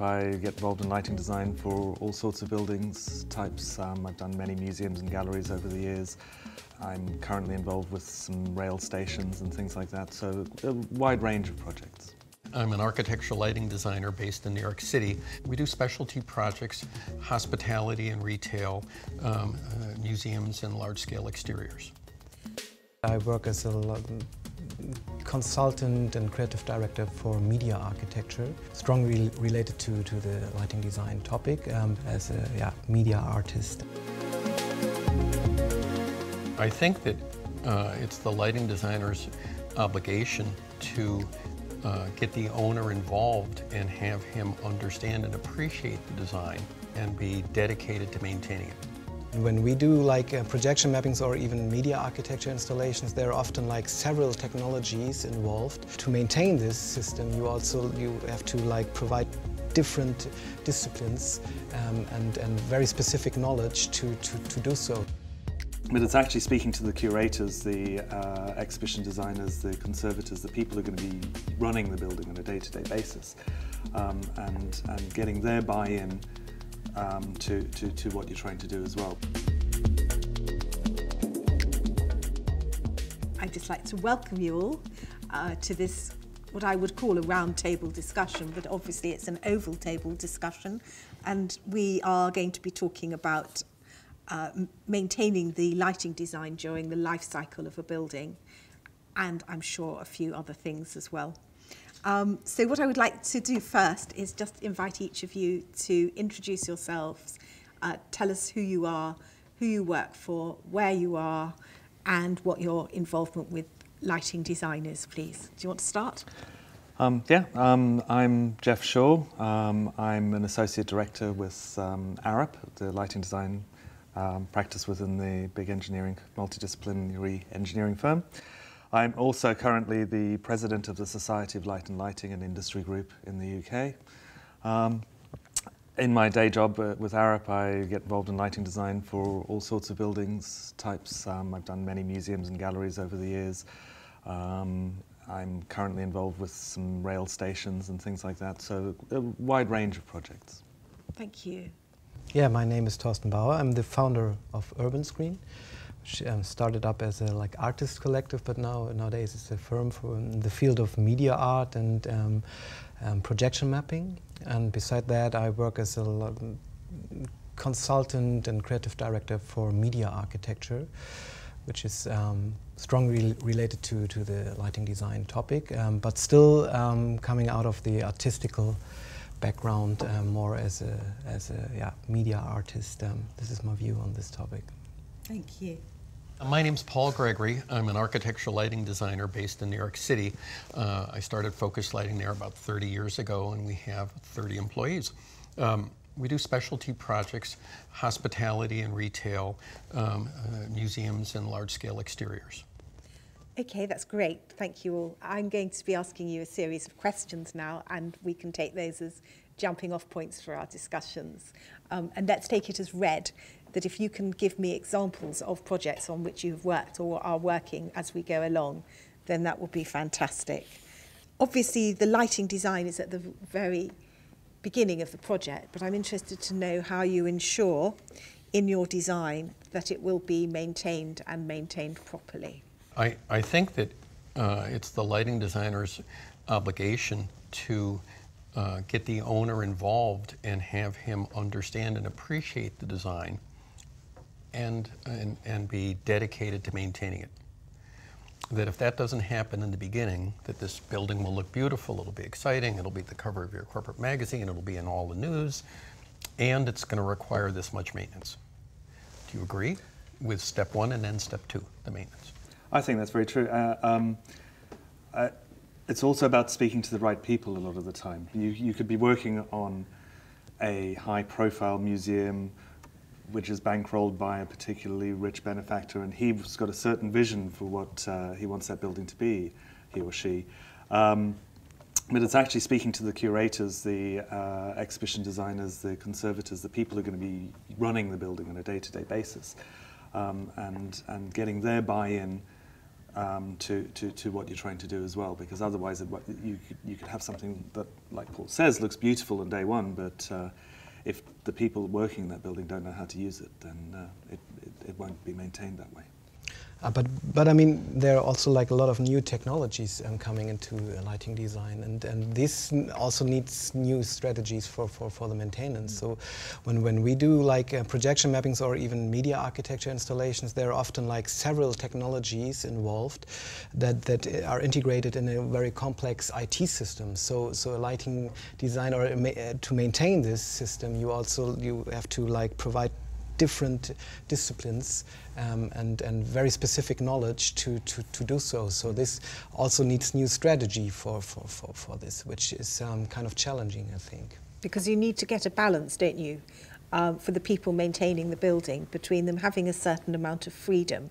I get involved in lighting design for all sorts of buildings types. Um, I've done many museums and galleries over the years. I'm currently involved with some rail stations and things like that, so a wide range of projects. I'm an architectural lighting designer based in New York City. We do specialty projects, hospitality and retail, um, uh, museums and large-scale exteriors. I work as a consultant and creative director for media architecture, strongly related to, to the lighting design topic um, as a yeah, media artist. I think that uh, it's the lighting designer's obligation to uh, get the owner involved and have him understand and appreciate the design and be dedicated to maintaining it. When we do like uh, projection mappings or even media architecture installations, there are often like several technologies involved. To maintain this system, you also you have to like provide different disciplines um, and, and very specific knowledge to, to, to do so. But it's actually speaking to the curators, the uh, exhibition designers, the conservators, the people who are going to be running the building on a day-to-day -day basis um, and, and getting their buy-in um, to, to, to what you're trying to do as well. I'd just like to welcome you all uh, to this what I would call a round table discussion, but obviously it's an oval table discussion. And we are going to be talking about uh, maintaining the lighting design during the life cycle of a building, and I'm sure a few other things as well. Um, so what I would like to do first is just invite each of you to introduce yourselves, uh, tell us who you are, who you work for, where you are, and what your involvement with lighting design is, please. Do you want to start? Um, yeah, um, I'm Jeff Shaw. Um, I'm an associate director with um, Arup, the lighting design um, practice within the big engineering, multidisciplinary engineering firm. I'm also currently the president of the Society of Light and Lighting and Industry Group in the UK. Um, in my day job uh, with Arup, I get involved in lighting design for all sorts of buildings types. Um, I've done many museums and galleries over the years. Um, I'm currently involved with some rail stations and things like that, so a wide range of projects. Thank you. Yeah, my name is Thorsten Bauer. I'm the founder of UrbanScreen. Um, started up as a like artist collective, but now nowadays it's a firm for in the field of media art and um, um, projection mapping. And beside that, I work as a consultant and creative director for media architecture, which is um, strongly related to, to the lighting design topic, um, but still um, coming out of the artistical background um, more as a, as a yeah, media artist. Um, this is my view on this topic. Thank you. My name's Paul Gregory. I'm an architectural lighting designer based in New York City. Uh, I started Focus Lighting there about 30 years ago, and we have 30 employees. Um, we do specialty projects, hospitality and retail, um, uh, museums, and large-scale exteriors. Okay, that's great. Thank you all. I'm going to be asking you a series of questions now, and we can take those as jumping off points for our discussions. Um, and let's take it as read that if you can give me examples of projects on which you've worked or are working as we go along, then that would be fantastic. Obviously, the lighting design is at the very beginning of the project, but I'm interested to know how you ensure in your design that it will be maintained and maintained properly. I, I think that uh, it's the lighting designer's obligation to uh, get the owner involved and have him understand and appreciate the design and, and, and be dedicated to maintaining it. That if that doesn't happen in the beginning, that this building will look beautiful, it'll be exciting, it'll be the cover of your corporate magazine, it'll be in all the news, and it's going to require this much maintenance. Do you agree with step one and then step two, the maintenance? I think that's very true. Uh, um, uh, it's also about speaking to the right people a lot of the time. You, you could be working on a high profile museum which is bankrolled by a particularly rich benefactor, and he's got a certain vision for what uh, he wants that building to be, he or she. Um, but it's actually speaking to the curators, the uh, exhibition designers, the conservators, the people who are going to be running the building on a day-to-day -day basis, um, and, and getting their buy-in um, to, to, to what you're trying to do as well, because otherwise it, you, could, you could have something that, like Paul says, looks beautiful on day one, but uh, if the people working in that building don't know how to use it, then uh, it, it, it won't be maintained that way. Uh, but, but I mean, there are also like a lot of new technologies um, coming into uh, lighting design, and, and this also needs new strategies for, for, for the maintenance. Mm. So when, when we do like uh, projection mappings or even media architecture installations, there are often like several technologies involved that, that are integrated in a very complex IT system. So, so a lighting designer, uh, to maintain this system, you also you have to like provide different disciplines um, and, and very specific knowledge to, to, to do so. So this also needs new strategy for, for, for, for this, which is um, kind of challenging, I think. Because you need to get a balance, don't you, um, for the people maintaining the building between them having a certain amount of freedom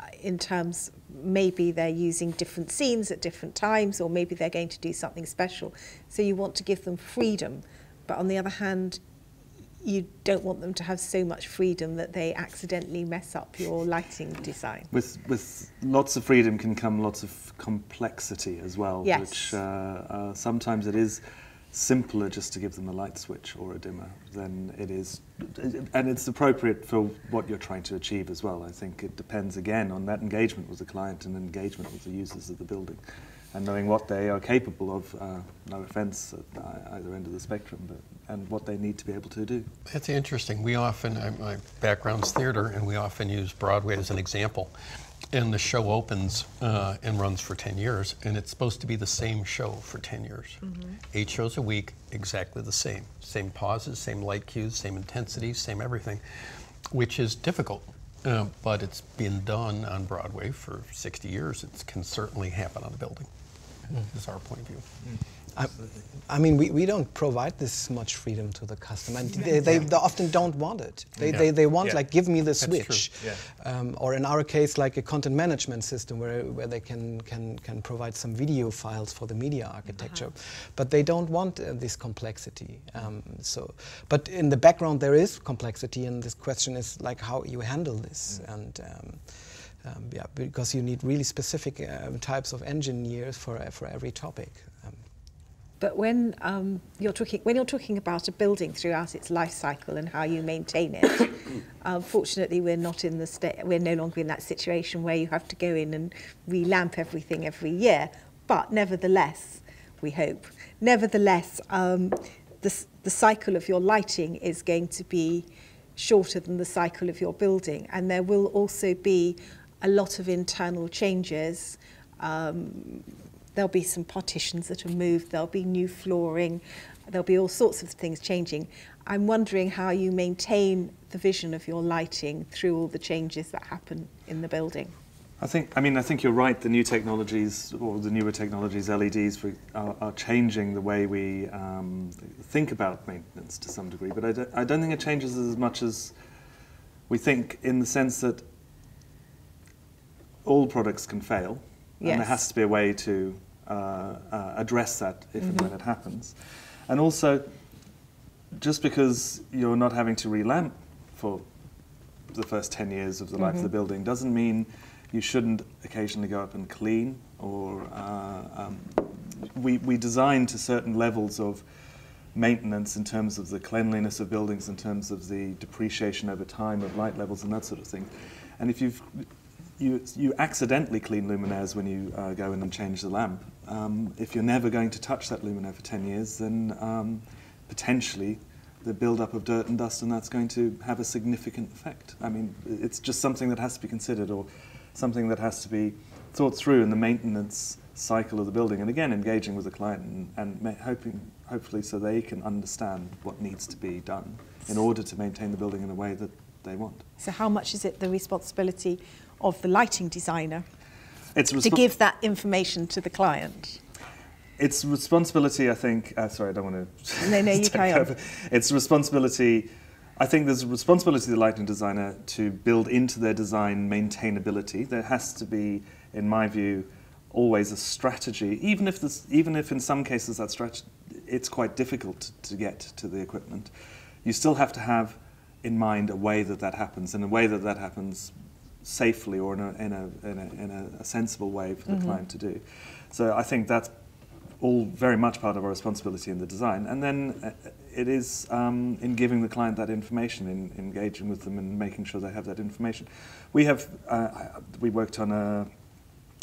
uh, in terms maybe they're using different scenes at different times or maybe they're going to do something special. So you want to give them freedom. But on the other hand, you don't want them to have so much freedom that they accidentally mess up your lighting design. With, with lots of freedom can come lots of complexity as well, yes. which uh, uh, sometimes it is simpler just to give them a light switch or a dimmer than it is, and it's appropriate for what you're trying to achieve as well. I think it depends again on that engagement with the client and engagement with the users of the building and knowing what they are capable of, uh, no offense at either end of the spectrum, but and what they need to be able to do. That's interesting. We often, my background's theater, and we often use Broadway as an example. And the show opens uh, and runs for 10 years, and it's supposed to be the same show for 10 years. Mm-hmm. Eight shows a week, exactly the same. Same pauses, same light cues, same intensity, same everything, which is difficult. Uh, but it's been done on Broadway for 60 years. It can certainly happen on a building, mm. Is our point of view. Mm. I, I, mean, we, we don't provide this much freedom to the customer. And they, they, they often don't want it. They, yeah. they, they want, yeah. like, give me the switch. Yeah. Um, or in our case, like a content management system where, where they can, can, can provide some video files for the media architecture. Uh-huh. But they don't want uh, this complexity. Um, so, but in the background, there is complexity, and this question is like how you handle this. Mm. And um, um, yeah, because you need really specific uh, types of engineers for, for every topic. But when um, you're talking when you're talking about a building throughout its life cycle and how you maintain it, unfortunately, we're not in the sta- we're no longer in that situation where you have to go in and relamp everything every year. But nevertheless, we hope. Nevertheless, um, the the cycle of your lighting is going to be shorter than the cycle of your building, and there will also be a lot of internal changes. Um, There'll be some partitions that are moved, there'll be new flooring, there'll be all sorts of things changing. I'm wondering how you maintain the vision of your lighting through all the changes that happen in the building. I think, I mean, I think you're right. The new technologies, or the newer technologies, LEDs, are, are changing the way we um, think about maintenance to some degree. But I don't, I don't think it changes as much as we think, in the sense that all products can fail, yes. and there has to be a way to uh, uh, address that if mm-hmm. and when it happens. And also, just because you're not having to relamp for the first 10 years of the life mm-hmm. of the mm-hmm. building doesn't mean you shouldn't occasionally go up and clean or uh, um, we, we design to certain levels of maintenance in terms of the cleanliness of buildings, in terms of the depreciation over time of light levels and that sort of thing. And if you've you, you accidentally clean luminaires when you uh, go in and change the lamp. Um, if you're never going to touch that luminaire for 10 years, then um, potentially the build-up of dirt and dust, and that's going to have a significant effect. I mean, it's just something that has to be considered or something that has to be thought through in the maintenance cycle of the building. And again, engaging with the client and, and hoping, hopefully so they can understand what needs to be done in order to maintain the building in a way that they want. So how much is it the responsibility of the lighting designer to give that information to the client? It's responsibility, I think. Uh, sorry, I don't want to. No, no, you carry on. It's responsibility. I think there's a responsibility of the lighting designer to build into their design maintainability. There has to be, in my view, always a strategy, even if this, even if in some cases that strategy it's quite difficult to, to get to the equipment. You still have to have in mind a way that that happens, and a way that that happens safely or in a, in a, in a, in a, sensible way for the Mm-hmm. client to do. So I think that's all very much part of our responsibility in the design. And then uh, it is um, in giving the client that information, in engaging with them and making sure they have that information. We have, uh, we worked on a,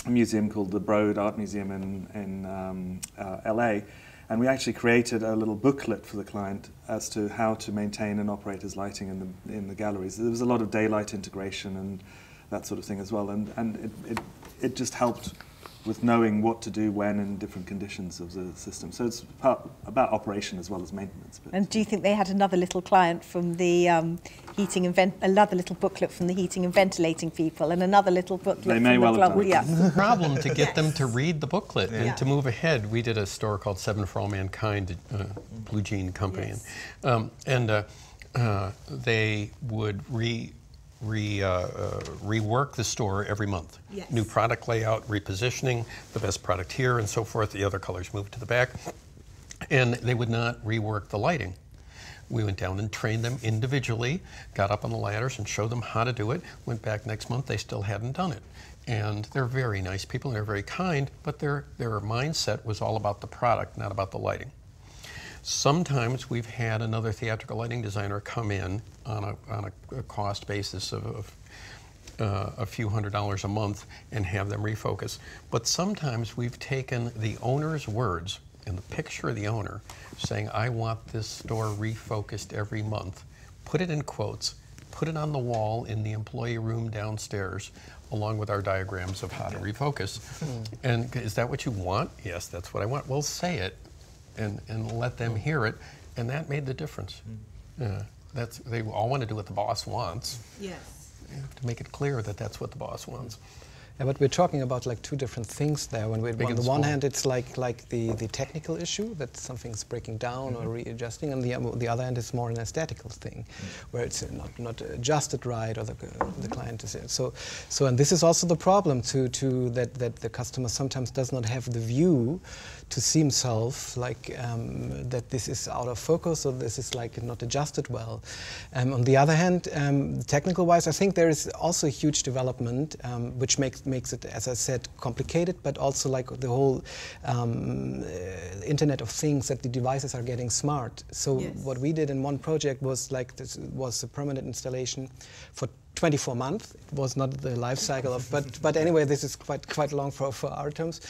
a museum called the Broad Art Museum in, in um, uh, LA, and we actually created a little booklet for the client as to how to maintain and operate his lighting in the, in the galleries. There was a lot of daylight integration and that sort of thing as well, and, and it, it, it just helped with knowing what to do when in different conditions of the system. So it's part, about operation as well as maintenance. But And do you think they had another little client from the um, heating and vent, another little booklet from the heating and ventilating people, and another little booklet They from may the well have done. Yeah. problem to get them to read the booklet Yeah. and to move ahead. We did a store called Seven for All Mankind, uh, Blue Jean Company, Yes. and, um, and uh, uh, they would re, re, uh, uh, rework the store every month. Yes. New product layout, repositioning, the best product here, and so forth. The other colors moved to the back, and they would not rework the lighting. We went down and trained them individually, got up on the ladders and showed them how to do it. Went back next month, they still hadn't done it. And they're very nice people and they're very kind, but their, their mindset was all about the product, not about the lighting. Sometimes we've had another theatrical lighting designer come in on a, on a, a cost basis of, of uh, a few hundred dollars a month and have them refocus. But sometimes we've taken the owner's words and the picture of the owner saying, I want this store refocused every month, put it in quotes, put it on the wall in the employee room downstairs, along with our diagrams of how to refocus. And is that what you want? Yes, that's what I want. Well, say it and, and let them mm. hear it. And that made the difference. Mm. Yeah, that's, they all want to do what the boss wants. Yes. You have to make it clear that that's what the boss wants. Yeah, but we're talking about like two different things there. When we, Big on and the one hand, it's like like the, the technical issue that something's breaking down or mm-hmm. readjusting, and the on the other hand, is more an aesthetical thing, mm. where it's not not adjusted right or the, the client is so so. And this is also the problem to to that that the customer sometimes does not have the view to see himself like um, that this is out of focus or this is like not adjusted well. Um, on the other hand, um, technical wise, I think there is also a huge development um, which makes makes it, as I said, complicated, but also like the whole um, uh, Internet of Things that the devices are getting smart. So Yes. what we did in one project was like this was a permanent installation for 24 months. It was not the life cycle of, but but anyway, this is quite quite long for, for our terms.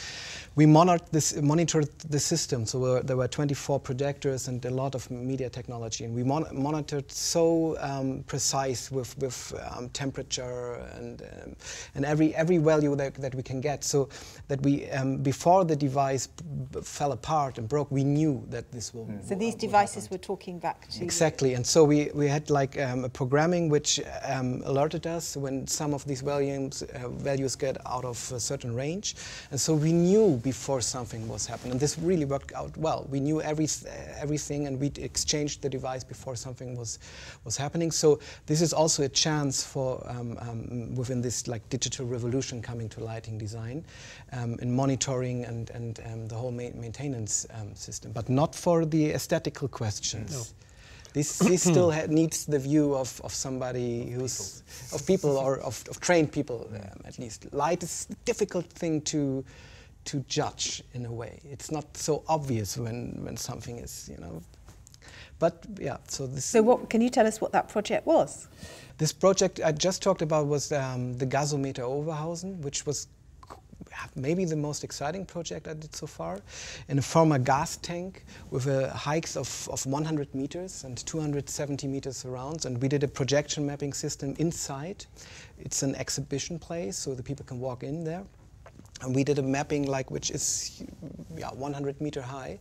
We monitored this monitored the system, so there were, there were 24 projectors and a lot of media technology, and we mon- monitored so um, precise with with um, temperature and um, and every every value that, that we can get, so that we um, before the device b- b- fell apart and broke, we knew that this will. So these devices were talking back to Exactly, and so we, we had like um, a programming which um, alerted us when some of these values uh, values get out of a certain range, and so we knew before something was happening. And this really worked out well. We knew every everything, and we exchanged the device before something was was happening. So this is also a chance for um, um, within this like digital revolution coming to lighting design, um, in monitoring and and um, the whole ma- maintenance um, system, but not for the aesthetical questions. This, this still ha- needs the view of, of somebody who's of people or of, of trained people um, at least. Light is a difficult thing to to judge in a way. It's not so obvious when, when something is you know. But yeah, so this So what can you tell us what that project was? this project I just talked about was um, the Gasometer Oberhausen, which was c- maybe the most exciting project I did so far, in a former gas tank with a height of, of 100 meters and 270 meters around. And we did a projection mapping system inside. It's an exhibition place, so the people can walk in there. And we did a mapping like which is yeah, 100 meter high,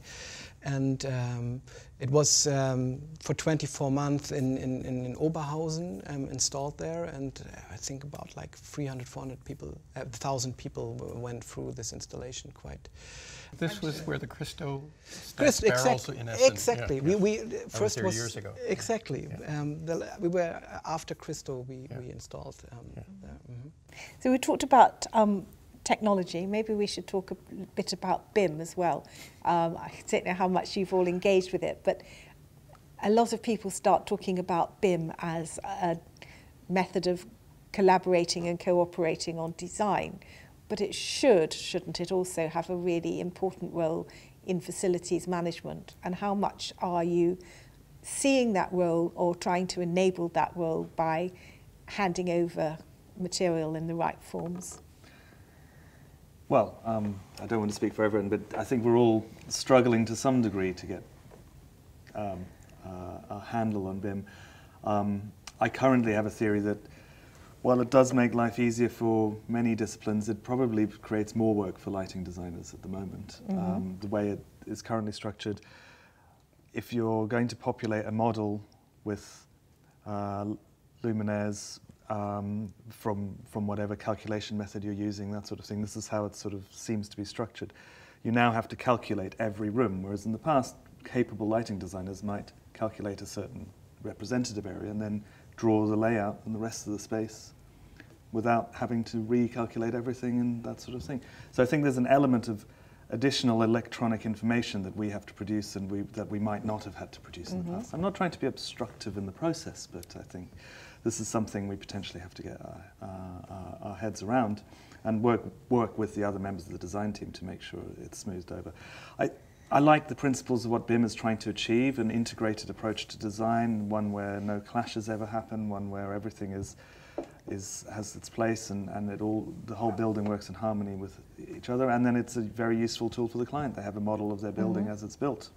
and um, it was um, for 24 months in, in, in, in Oberhausen um, installed there, and uh, I think about like 300, 400 people, uh, 1,000 people w- went through this installation quite. This was where the Christo Chris, barrels, exactly. in essence. exactly. yeah, We, yeah. we was first there was years ago. Exactly. Um, the, we were after Christo. We, Yeah. we installed um, there. mhm. So we talked about um, technology. Maybe we should talk a bit about BIM as well. Um, I don't know how much you've all engaged with it, but a lot of people start talking about BIM as a method of collaborating and cooperating on design. But it should, shouldn't it, also have a really important role in facilities management? And how much are you seeing that role or trying to enable that role by handing over material in the right forms? Well, um, I don't want to speak for everyone, but I think we're all struggling to some degree to get um, uh, a handle on BIM. Um, I currently have a theory that while it does make life easier for many disciplines, it probably creates more work for lighting designers at the moment. Mm -hmm. the way it is currently structured, if you're going to populate a model with uh, luminaires um, from, from whatever calculation method you're using, that sort of thing. This is how it sort of seems to be structured. You now have to calculate every room, whereas in the past, capable lighting designers might calculate a certain representative area and then draw the layout and the rest of the space without having to recalculate everything and that sort of thing. So I think there's an element of additional electronic information that we have to produce and we, that we might not have had to produce mm -hmm. in the mm-hmm. past. I'm not trying to be obstructive in the process, but I think this is something we potentially have to get our, our, our, heads around and work, work with the other members of the design team to make sure it's smoothed over. I, I like the principles of what BIM is trying to achieve, an integrated approach to design, one where no clashes ever happen, one where everything is, is, has its place and, and it all, the whole building works in harmony with each other. And then it's a very useful tool for the client. They have a model of their building mm -hmm. as it's built.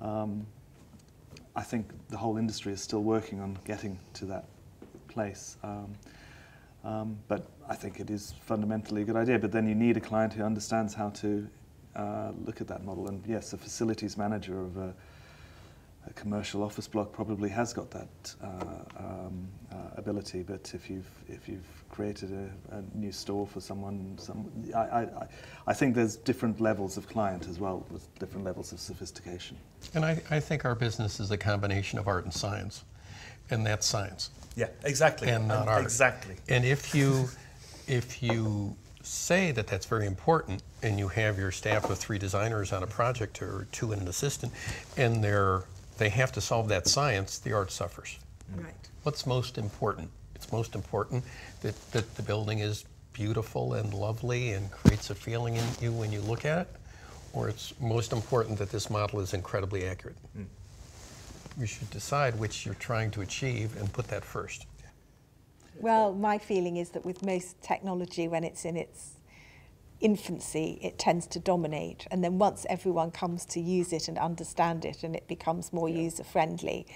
Um, I think the whole industry is still working on getting to that place. Um, um, but I think it is fundamentally a good idea. But then you need a client who understands how to uh, look at that model. And yes, a facilities manager of a, a commercial office block probably has got that uh, um, uh, ability. But if you've if you've created a, a new store for someone, some, I, I, I think there's different levels of client as well, with different levels of sophistication. And I, I think our business is a combination of art and science, and that's science. Yeah, exactly. And not art. Exactly. And if you, if you say that that's very important, and you have your staff of three designers on a project or two and an assistant, and they're they have to solve that science, the art suffers. Right. What's most important? It's most important that, that the building is beautiful and lovely and creates a feeling in you when you look at it, or it's most important that this model is incredibly accurate. Mm you should decide which you're trying to achieve and put that first. Well, my feeling is that with most technology, when it's in its infancy, it tends to dominate. And then once everyone comes to use it and understand it and it becomes more yeah. user friendly,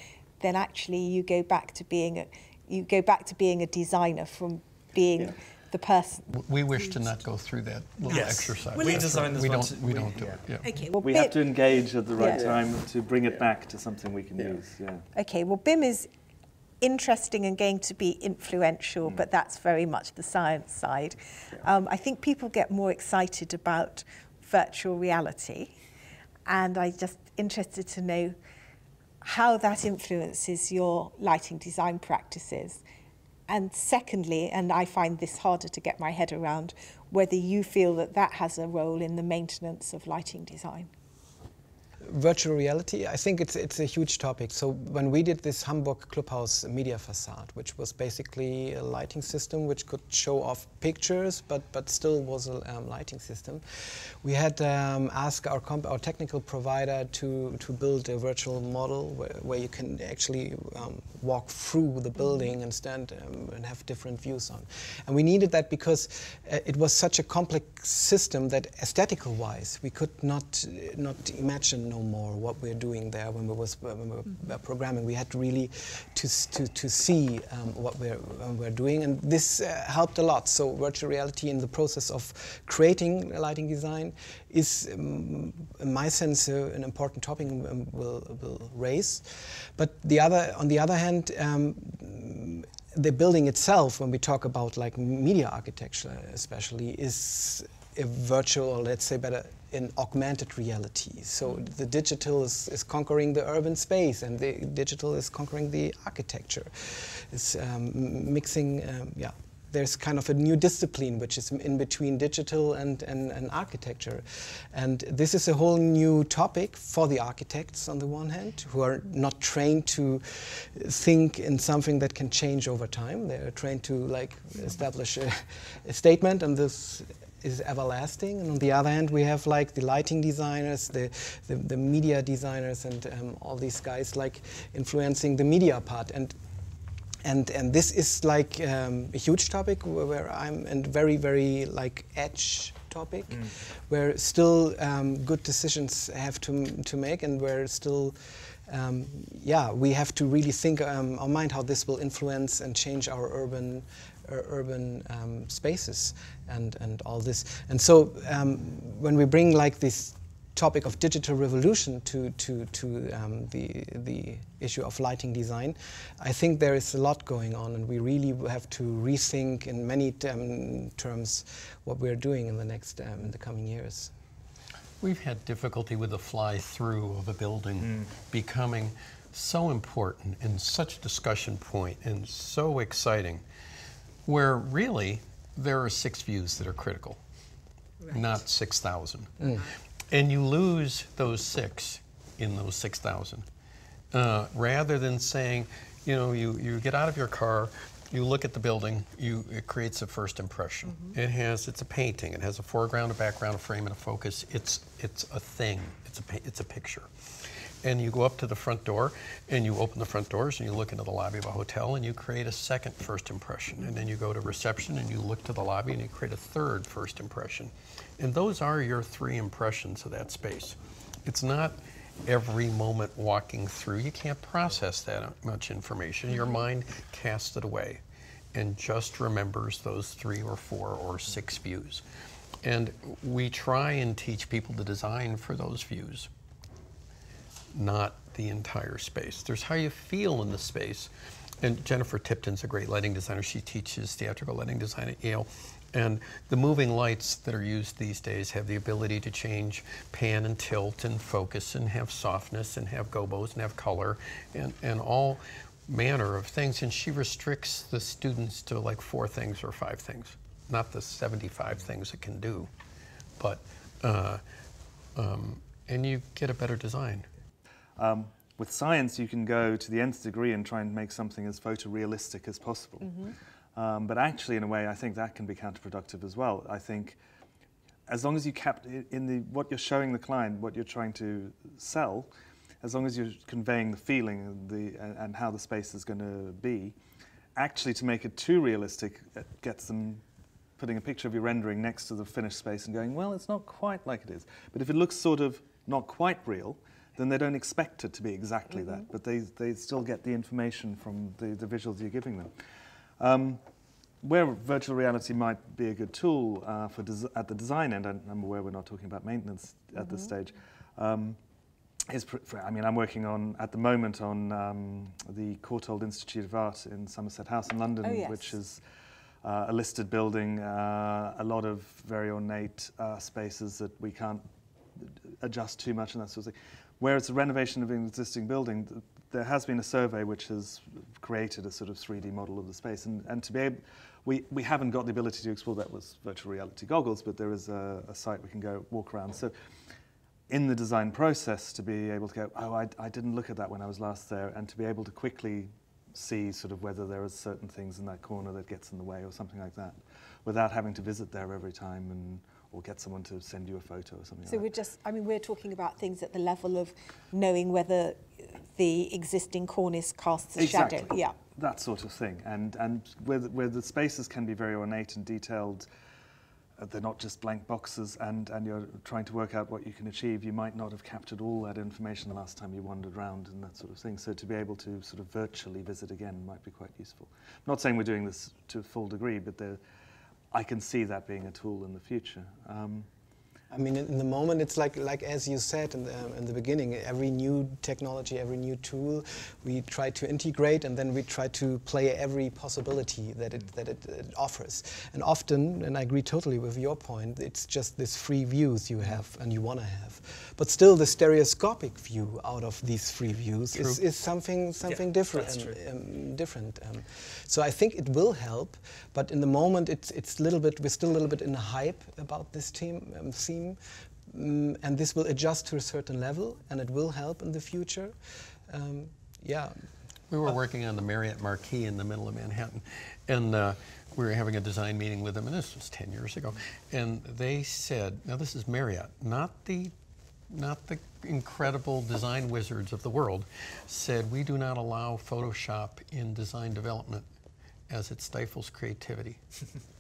then actually you go back to being a, you go back to being a designer from being yeah the person. We wish to not go through that little yes. exercise. Well, we design this we don't, we, we don't do yeah. it. Yeah. Okay, well, we have to engage at the right yeah. time to bring it back to something we can use. Yeah. Okay, well, BIM is interesting and going to be influential, mm. but that's very much the science side. Um, I think people get more excited about virtual reality, and I'm just interested to know how that influences your lighting design practices and secondly, and I find this harder to get my head around, whether you feel that that has a role in the maintenance of lighting design virtual reality, I think it's, it's a huge topic. So when we did this Hamburg Klubhaus media facade, which was basically a lighting system which could show off pictures, but, but still was a um, lighting system, we had um, asked our, our technical provider to, to build a virtual model where, where you can actually um, walk through the building and stand um, and have different views on. And we needed that because uh, it was such a complex system that aesthetical wise we could not, not imagine no more what we're doing there when we, was, when we were mm-hmm. programming. We had really to, to, to see um, what we're, uh, we're doing, and this uh, helped a lot. So virtual reality in the process of creating lighting design is, um, in my sense, uh, an important topic um, will, will raise. But the other, on the other hand, um, the building itself, when we talk about like media architecture especially, is a virtual, or let's say better, in augmented reality. So the digital is, is conquering the urban space and the digital is conquering the architecture. It's um, mixing, um, yeah. There's kind of a new discipline which is in between digital and, and, and architecture. And this is a whole new topic for the architects on the one hand, who are not trained to think in something that can change over time. They're trained to like establish a, a statement and this is everlasting. And on the other hand, we have like the lighting designers, the, the, the media designers, and um, all these guys like influencing the media part. And and and this is like um, a huge topic where I'm and very very like edge topic, mm. where still um, good decisions have to to make, and where still. Um, yeah, we have to really think um, our mind how this will influence and change our urban urban um, spaces and, and all this. And so um, when we bring like this topic of digital revolution to, to, to um, the, the issue of lighting design, I think there is a lot going on and we really have to rethink in many um, terms what we're doing in the next, um, in the coming years. We've had difficulty with the fly-through of a building mm. becoming so important and such a discussion point and so exciting where really there are six views that are critical, right. not 6,000. Mm. And you lose those six in those 6,000. Uh, rather than saying, you know, you, you get out of your car, you look at the building, you, it creates a first impression. Mm -hmm. It has, it's a painting, it has a foreground, a background, a frame, and a focus. It's, it's a thing, it's a, it's a picture and you go up to the front door and you open the front doors and you look into the lobby of a hotel and you create a second first impression. And then you go to reception and you look to the lobby and you create a third first impression. And those are your three impressions of that space. It's not every moment walking through. You can't process that much information. Your mm-hmm. mind casts it away and just remembers those three or four or six views. And we try and teach people to design for those views not the entire space. There's how you feel in the space. And Jennifer Tipton's a great lighting designer. She teaches theatrical lighting design at Yale. And the moving lights that are used these days have the ability to change pan and tilt and focus and have softness and have gobos and have color and, and all manner of things. And she restricts the students to like four things or five things, not the 75 things it can do. But, uh, um, and you get a better design. Um, with science, you can go to the nth degree and try and make something as photorealistic as possible. Mm -hmm. um, but actually, in a way, I think that can be counterproductive as well. I think as long as you kept in the what you're showing the client, what you're trying to sell, as long as you're conveying the feeling and, the, and how the space is going to be, actually to make it too realistic, it gets them putting a picture of your rendering next to the finished space and going, well, it's not quite like it is. But if it looks sort of not quite real, then they don't expect it to be exactly mm -hmm. that, mm-hmm. but they, they still get the information from the, the visuals you're giving them. Um, where virtual reality might be a good tool uh, for at the design end, I'm aware we're not talking about maintenance at mm -hmm. this mm-hmm. stage, um, is, I mean, I'm working on, at the moment, on um, the Courtauld Institute of Art in Somerset House in London, oh, yes. which is uh, a listed building, uh, a lot of very ornate uh, spaces that we can't adjust too much and that sort of thing. Where it's a renovation of an existing building, there has been a survey which has created a sort of 3D model of the space. And, and to be able, we, we haven't got the ability to explore that with virtual reality goggles, but there is a, a site we can go walk around. So in the design process, to be able to go, oh, I, I didn't look at that when I was last there, and to be able to quickly see sort of whether there are certain things in that corner that gets in the way or something like that, without having to visit there every time and or get someone to send you a photo or something so like we're just i mean we're talking about things at the level of knowing whether the existing cornice casts a exactly. shadow. Yeah. That sort of thing. And and where the, where the spaces can be very ornate and detailed uh, they're not just blank boxes and and you're trying to work out what you can achieve you might not have captured all that information the last time you wandered around and that sort of thing. So to be able to sort of virtually visit again might be quite useful. I'm not saying we're doing this to a full degree but there I can see that being a tool in the future. Um, I mean, in the moment, it's like, like as you said in the, um, in the beginning, every new technology, every new tool, we try to integrate and then we try to play every possibility that it, that it, it offers. And often, and I agree totally with your point, it's just this free views you have and you want to have. But still, the stereoscopic view out of these free views is, is something, something Yeah, different. true. Um, different. Um, so I think it will help, but in the moment, it's it's little bit. We're still a little bit in a hype about this team um, mm, and this will adjust to a certain level, and it will help in the future. Um, yeah. We were working on the Marriott Marquis in the middle of Manhattan, and uh, we were having a design meeting with them, and this was 10 years ago. And they said, now this is Marriott, not the, not the incredible design wizards of the world, said we do not allow Photoshop in design development as it stifles creativity.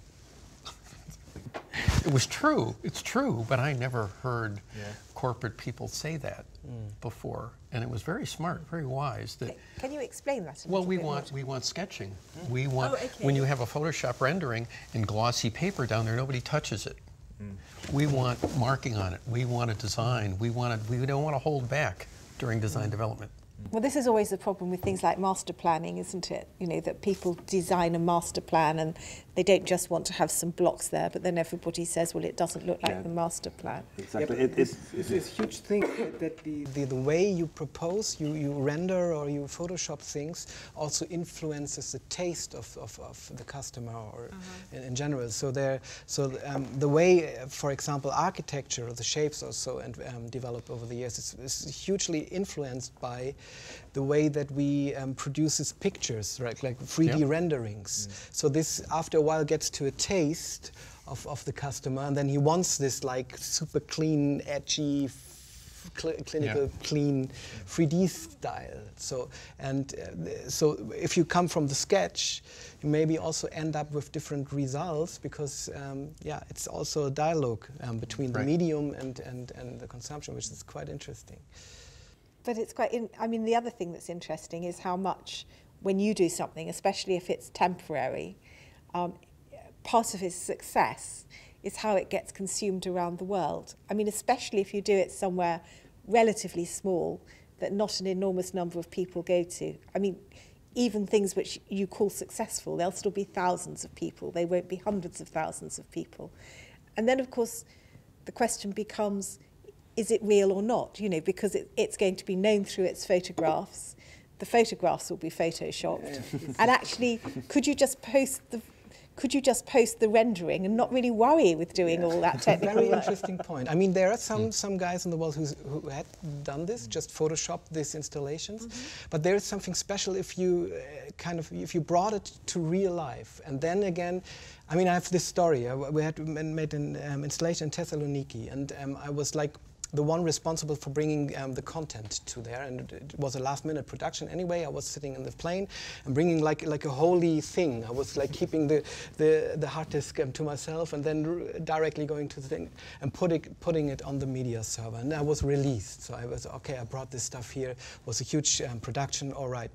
it was true, it's true, but I never heard Yeah. corporate people say that mm. before. And it was very smart, very wise that Can you explain that a well, we bit want more? we want sketching. Mm. We oh, want Oh, okay. when you have a Photoshop rendering and glossy paper down there, nobody touches it. Mm. We want marking on it. We want a design. We want to, we don't want to hold back during design development. Well, this is always the problem with things like master planning, isn't it? You know, that people design a master plan and they don't just want to have some blocks there, but then everybody says, well, it doesn't look like Yeah. the master plan. Exactly. Yeah, It- it's, it's, it's a huge thing that the, the, the way you propose, you, you render or you Photoshop things also influences the taste of, of, of the customer or in, in general. So there, so um, the way, uh, for example, architecture or the shapes also and, um, develop over the years is, is hugely influenced by the way that we um, produces pictures, right? Like 3D Yeah. renderings. So this, after a while, gets to a taste of, of the customer, and then he wants this like super clean, edgy, cl- clinical, Yeah. clean 3D style. So and uh, so if you come from the sketch, you maybe also end up with different results because um, yeah, it's also a dialogue um, between the medium and, and, and the consumption, which is quite interesting. But it's quite, in, I mean, the other thing that's interesting is how much, when you do something, especially if it's temporary, um, part of his success is how it gets consumed around the world. I mean, especially if you do it somewhere relatively small that not an enormous number of people go to. I mean, even things which you call successful, there'll still be thousands of people. They won't be hundreds of thousands of people. And then, of course, the question becomes, is it real or not? You know, because it, it's going to be known through its photographs. The photographs will be photoshopped. and actually, could you just post the could you just post the rendering and not really worry with doing all that technical Very work? interesting point. I mean, there are some, some guys in the world who's, who had done this, just Photoshop these installations. But there is something special if you uh, kind of if you brought it to real life, and then again, I mean, I have this story. Uh, we had made an um, installation in Thessaloniki, and um, I was like the one responsible for bringing um, the content to there, and it, was a last-minute production anyway. I was sitting in the plane and bringing like like a holy thing. I was like keeping the the, the hard disk um, to myself, and then directly going to the thing and putting putting it on the media server. And I was released. So I was okay. I brought this stuff here. It was a huge um, production. All right,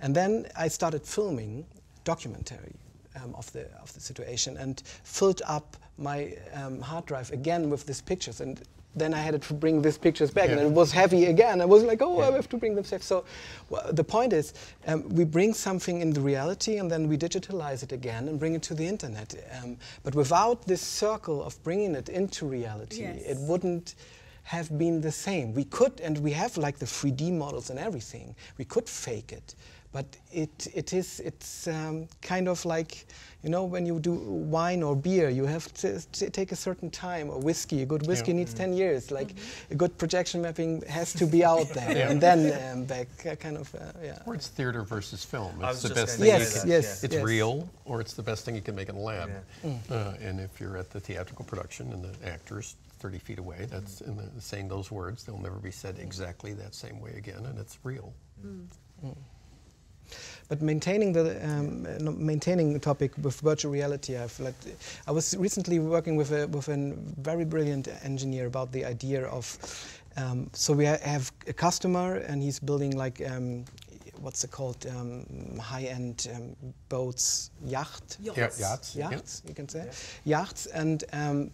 and then I started filming documentary um, of the of the situation and filled up my um, hard drive again with these pictures and then I had to bring these pictures back, and it was heavy again. I was like, oh, I have to bring them back. So, well, the point is, um, we bring something in the reality, and then we digitalize it again and bring it to the internet. Um, but without this circle of bringing it into reality, Yes. it wouldn't have been the same. We could, and we have like the 3D models and everything. We could fake it, but it it is it's um, kind of like you know when you do wine or beer, you have to, to take a certain time. Or whiskey, a good whiskey Yeah. needs 10 years. Like a good projection mapping has to be out there, Yeah. and then um, back uh, kind of uh, yeah. Or it's theater versus film. It's the best thing say you Yes, can. yes, It's yes. real, or it's the best thing you can make in a lab. Yeah. Uh, and if you're at the theatrical production and the actor's 30 feet away, that's in the, saying those words. They'll never be said exactly that same way again, and it's real. But maintaining the um, maintaining the topic with virtual reality, I've like, I was recently working with a with a very brilliant engineer about the idea of. Um, so we ha- have a customer and he's building like um, what's it called um, high-end um, boats, yacht Yeah, yachts. yeah. yachts, you can say, yachts, and um,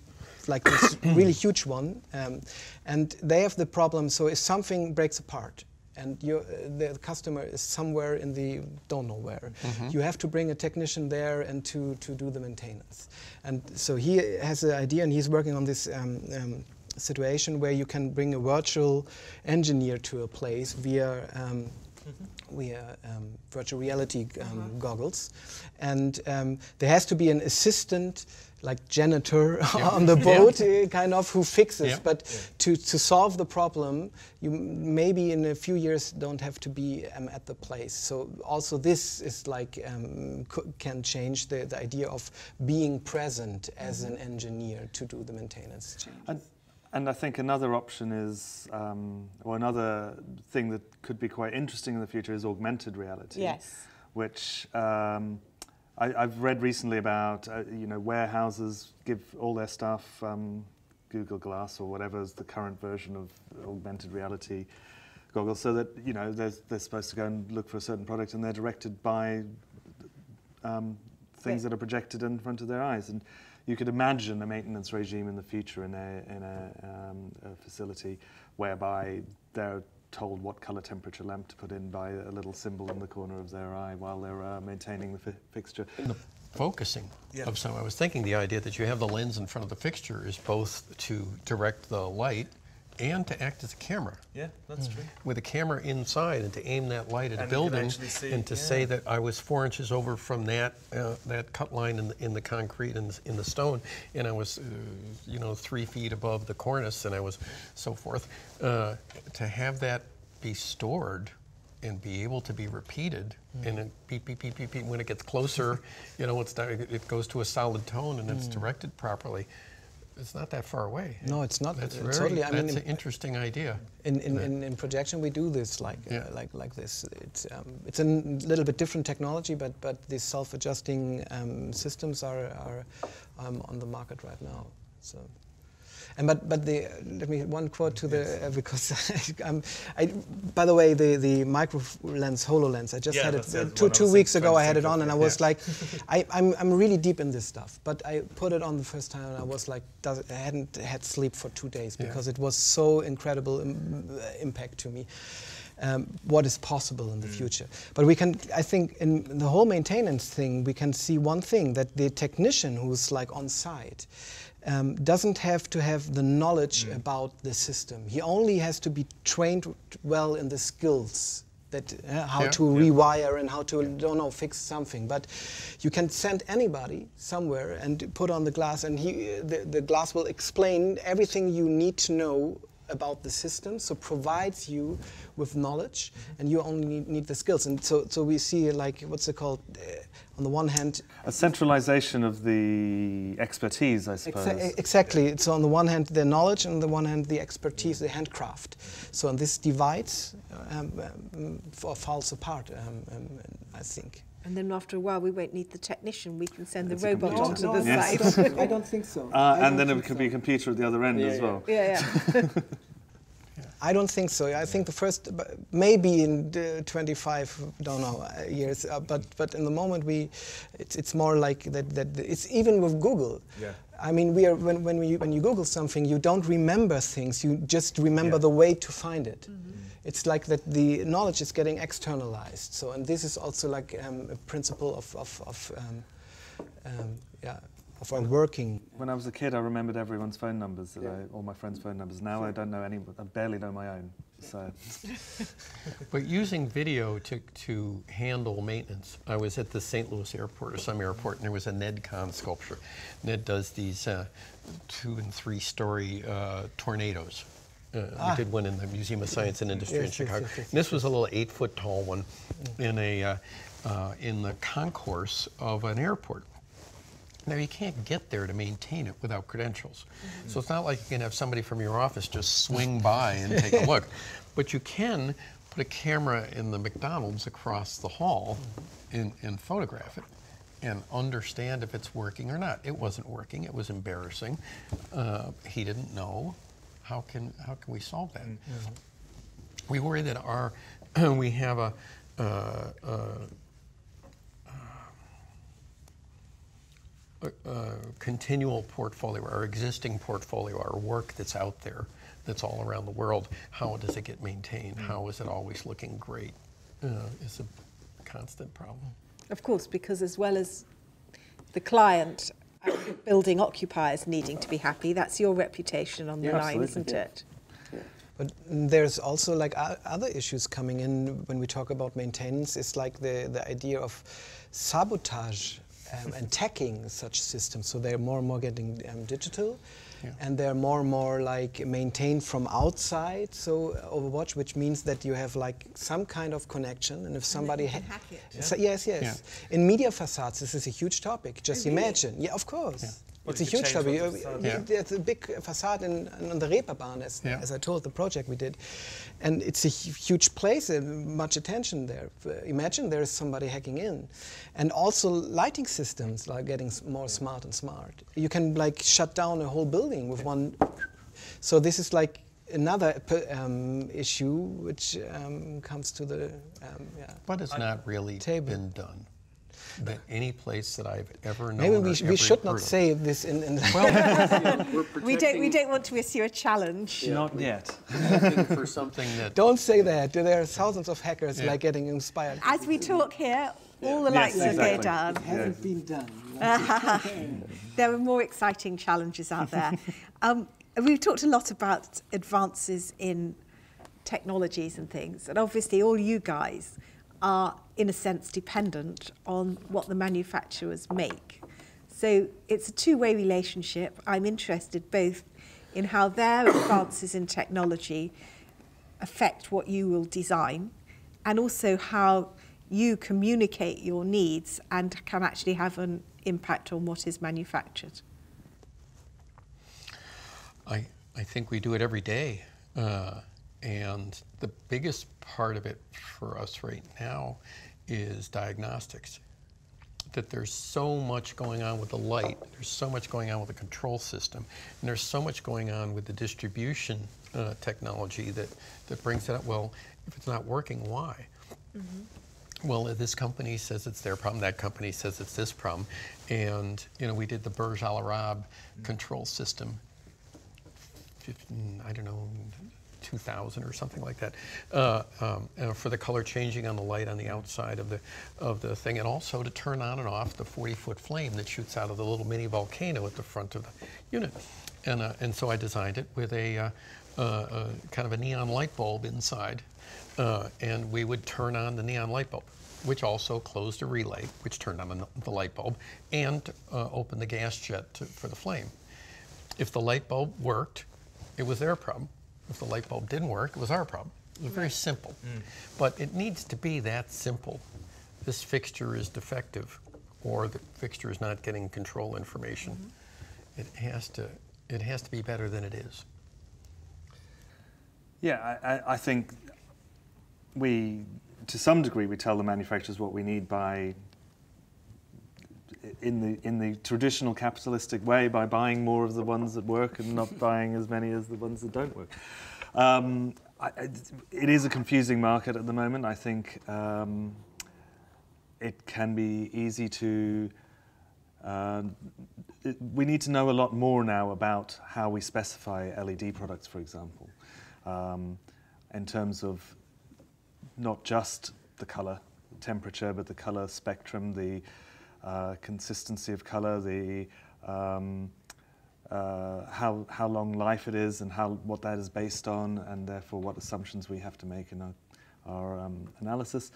like this really huge one, um, and they have the problem. So if something breaks apart, and you, uh, the customer is somewhere in the don't know where. You have to bring a technician there and to, to do the maintenance. And so he has an idea, and he's working on this um, um, situation where you can bring a virtual engineer to a place via. Um, via um, virtual reality um, goggles, and um, there has to be an assistant, like janitor on the boat, uh, kind of, who fixes. Yeah. But to, to solve the problem, you maybe in a few years don't have to be um, at the place. So also this is like um, co- can change the, the idea of being present as an engineer to do the maintenance. And, and I think another option is, um, or another thing that could be quite interesting in the future is augmented reality. Yes. Which um, I, I've read recently about, uh, you know, warehouses give all their staff um, Google Glass or whatever is the current version of augmented reality goggles, so that you know they're, they're supposed to go and look for a certain product and they're directed by um, things Yeah. that are projected in front of their eyes. And you could imagine a maintenance regime in the future in a, in a, um, a facility whereby they're told what color temperature lamp to put in by a little symbol in the corner of their eye while they're uh, maintaining the fi- fixture. the focusing Yeah. of some. I was thinking the idea that you have the lens in front of the fixture is both to direct the light and to act as a camera. Yeah, that's true. With a camera inside and to aim that light at a And can building see- and to yeah. say that I was four inches over from that uh, that cut line in the, in the concrete and in the stone and I was uh, you know three feet above the cornice and I was so forth. Uh, to have that be stored and be able to be repeated and then beep beep beep beep beep when it gets closer you know it's it goes to a solid tone and it's directed properly it's not that far away No, it's not. that's uh, very totally. I mean, that's in- an interesting idea In, in, in, in projection, we do this like Yeah. uh, like like this. It's um, it's a little bit different technology, but but these self-adjusting um, systems are are um, on the market right now. So. And but but the let me one quote to the uh, because I'm, I by the way the the micro lens Hololens I just Yeah, had it uh, two two weeks ago I had it on and I yeah. was like I, I'm I'm really deep in this stuff but I put it on the first time and I was like does, I hadn't had sleep for two days Yeah. because it was so incredible Im- impact to me. Um, what is possible in the future? But we can, I think, in the whole maintenance thing, we can see one thing that the technician who's like on site um, doesn't have to have the knowledge about the system. He only has to be trained well in the skills that uh, how Yeah. to rewire and how to don't know fix something. But you can send anybody somewhere and put on the glass, and he, the, the glass will explain everything you need to know about the system, so provides you with knowledge, and you only need, need the skills. And so, so we see like what's it called? Uh, on the one hand, A centralization of the expertise, I suppose. Exa- exactly. So on the one hand, the knowledge, and on the one hand, the expertise, the handcraft. So and this divides um, um, or falls apart. Um, um, I think. And then after a while, we won't need the technician. We can send It's the robot computer. onto No, the no, Yes. I side. don't, I don't think so. Uh, and then it could so. be a computer at the other end Yeah, as yeah. well. yeah, yeah. I don't think so. I think the first, maybe in 25, don't know, uh, years. Uh, but but in the moment, we, it's, it's more like that. That it's even with Google. Yeah. I mean, we are when when you when you Google something, you don't remember things. You just remember Yeah. the way to find it. It's like that the knowledge is getting externalized. So and this is also like um, a principle of of, of um, um, yeah of our working. When I was a kid, I remembered everyone's phone numbers, that I, all my friends' phone numbers. Now I don't know any, I barely know my own. So, But using video to, to handle maintenance, I was at the St. Louis airport or some airport, and there was a Ned Kahn sculpture. Ned does these uh, two and three story uh, tornadoes. Uh, Ah. We did one in the Museum of Science and Industry in Yes, yes, Chicago. yes, yes, And this was a little eight foot tall one in, a, uh, uh, in the concourse of an airport. Now, you can't get there to maintain it without credentials. So it's not like you can have somebody from your office just swing by and take a look. But you can put a camera in the McDonald's across the hall and, and photograph it and understand if it's working or not. It wasn't working, it was embarrassing. Uh, he didn't know. How can, how can we solve that? We worry that our, we have a, uh, uh, uh, continual portfolio, our existing portfolio, our work that's out there, that's all around the world, how does it get maintained? How is it always looking great? Uh, is a constant problem. Of course, because as well as the client and the building occupiers needing to be happy, that's your reputation on the Yeah, line, isn't yeah. it? But there's also like other issues coming in when we talk about maintenance. It's like the, the idea of sabotage um, and hacking such systems. So they're more and more getting um, digital, Yeah. and they're more and more like maintained from outside. So uh, Overwatch, which means that you have like some kind of connection, and if somebody you can ha- hack it. So- yes, yes. In media facades, this is a huge topic. Just Oh, really? imagine. Yeah, of course. Well, it's a huge change topic. what the You- facade you- is. There's a big facade in, in the Reeperbahn, as, Yeah. as I told the project we did, and it's a huge place and much attention there. Uh, Imagine there is somebody hacking in, and also lighting systems are getting s- more smart and smart. You can like shut down a whole building with one. So this is like another um, issue which um, comes to the um, yeah. But it's not really Table. been done. That any place that I've ever known. Maybe we, sh- we should not heard of. say this in. in We don't, we don't want to issue a challenge. Not yet. for something that Don't say that. There are thousands of hackers Yeah. like getting inspired. As we talk here, all the Yes, lights will go exactly. down. Hasn't been done. there are more exciting challenges out there. um, we've talked a lot about advances in technologies and things, and obviously, all you guys are, in a sense, dependent on what the manufacturers make. So it's a two way relationship. I'm interested both in how their advances in technology affect what you will design and also how you communicate your needs and can actually have an impact on what is manufactured. I, I think we do it every day. Uh, and the biggest part of it for us right now is diagnostics. That there's so much going on with the light, there's so much going on with the control system, and there's so much going on with the distribution uh, technology that, that brings it up. Well, if it's not working, why? Well, this company says it's their problem. That company says it's this problem, and you know we did the Burj Al Arab control system 15, I don't know, 2000 or something like that, uh, um, uh, for the color changing on the light on the outside of the of the thing, and also to turn on and off the 40-foot flame that shoots out of the little mini volcano at the front of the unit. And uh, and so I designed it with a, uh, uh, uh, kind of a neon light bulb inside, and we would turn on the neon light bulb. Which also closed a relay, which turned on the, the light bulb, and uh, opened the gas jet to, for the flame. If the light bulb worked, it was their problem. If the light bulb didn't work, it was our problem. It was very simple. Mm. But it needs to be that simple. This fixture is defective, or the fixture is not getting control information. Mm-hmm. It has to. It has to be better than it is. Yeah, I, I, I think we, to some degree, we tell the manufacturers what we need by, in the in the traditional capitalistic way, by buying more of the ones that work and not buying as many as the ones that don't work. Um, I, it is a confusing market at the moment. I think um, it can be easy to. Um, it, we need to know a lot more now about how we specify LED products, for example, um, in terms of not just the color temperature, but the color spectrum, the uh, consistency of color, the um, uh, how how long life it is, and how what that is based on, and therefore what assumptions we have to make in our, our um, analysis.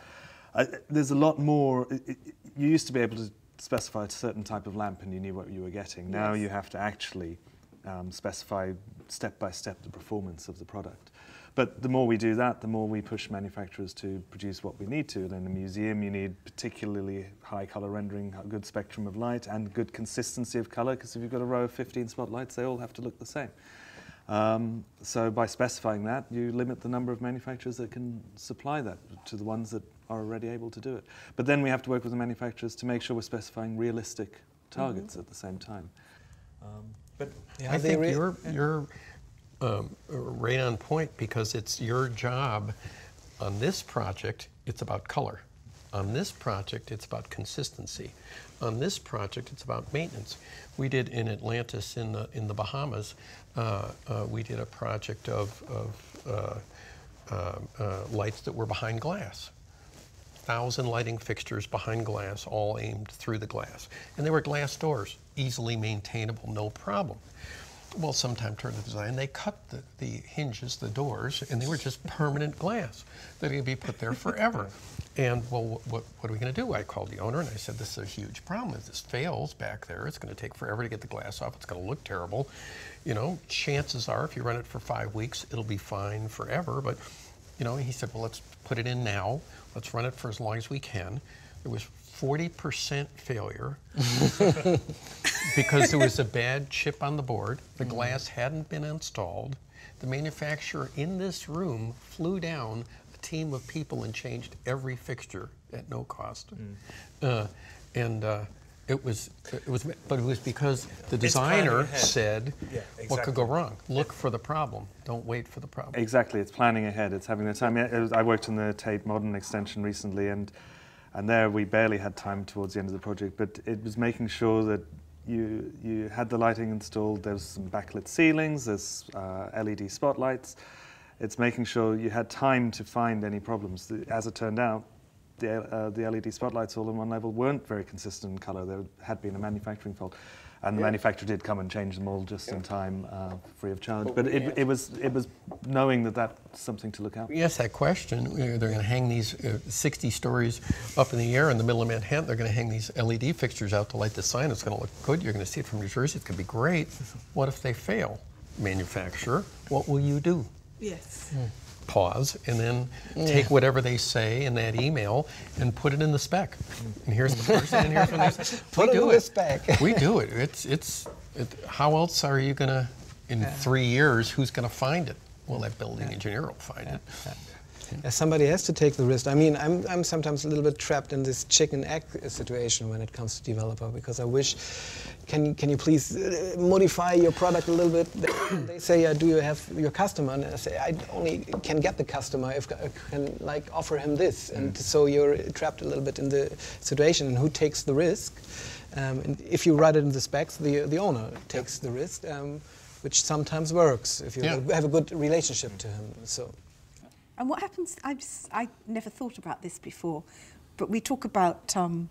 Uh, there's a lot more. It, it, you used to be able to specify a certain type of lamp, and you knew what you were getting. Now Yes. you have to actually um, specify step by step the performance of the product. But the more we do that, the more we push manufacturers to produce what we need to. And in a museum, you need particularly high color rendering, a good spectrum of light, and good consistency of color, because if you've got a row of 15 spotlights, they all have to look the same. Um, so by specifying that, you limit the number of manufacturers that can supply that to the ones that are already able to do it. But then we have to work with the manufacturers to make sure we're specifying realistic targets at the same time. Um, but Yeah, I think re- you're you're um, right on point because it's your job on this project. It's about color. On this project, it's about consistency. On this project, it's about maintenance. We did in Atlantis, in the, in the Bahamas, uh, uh, we did a project of, of uh, uh, uh, lights that were behind glass. Thousand lighting fixtures behind glass, all aimed through the glass. And they were glass doors, easily maintainable, no problem. Well, sometime during the design, they cut the, the hinges, the doors, and they were just permanent glass that going be put there forever. And well, what, what, what are we going to do? I called the owner and I said, This is a huge problem. If this fails back there, it's going to take forever to get the glass off. It's going to look terrible. You know, chances are, if you run it for five weeks, it'll be fine forever. But, you know, he said, Well, let's put it in now. Let's run it for as long as we can. There was 40% failure because there was a bad chip on the board. The glass hadn't been installed. The manufacturer in this room flew down a team of people and changed every fixture at no cost. Uh, and uh, it was, it was, but it was because the designer said, Yeah, what could go wrong? Look for the problem. Don't wait for the problem. Exactly, it's planning ahead. It's having the time. I worked on the Tate Modern extension recently, and and there we barely had time towards the end of the project. But it was making sure that you you had the lighting installed. There's some backlit ceilings. There's uh, LED spotlights. It's making sure you had time to find any problems. As it turned out, the, uh, the LED spotlights all in one level weren't very consistent in color. There had been a manufacturing fault. And the manufacturer did come and change them all just in time, uh, free of charge. But it, it was it was knowing that that's something to look out. for. Yes, that question. They're going to hang these uh, 60 stories up in the air in the middle of Manhattan. They're going to hang these LED fixtures out to light the sign. It's going to look good. You're going to see it from New Jersey. It's going to be great. What if they fail? Manufacturer, what will you do? Yes. Pause and then take whatever they say in that email and put it in the spec. And here's the person, and here's when they say, Put we it do in the it. spec. we do it. It's it's. It, how else are you going to, in three years, who's going to find it? Well, that building engineer will find it. Yeah, somebody has to take the risk. I mean, I'm, I'm sometimes a little bit trapped in this chicken egg situation when it comes to developer because I wish, can can you please uh, modify your product a little bit? They- say, uh, do you have your customer? And I say, I only can get the customer if I can like offer him this. And so you're trapped a little bit in the situation. And who takes the risk? Um, and if you write it in the specs, the the owner takes the risk. Um, which sometimes works if you Yeah. have a good relationship to him. So And what happens? I just, I never thought about this before, but we talk about um,